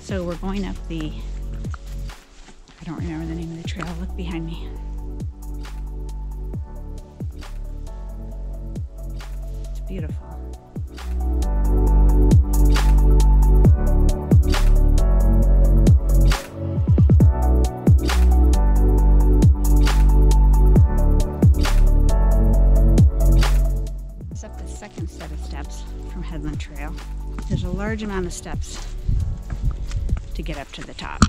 So we're going up the, I don't remember the name of the trail. Look behind me. It's beautiful. Headland Trail. There's a large amount of steps to get up to the top.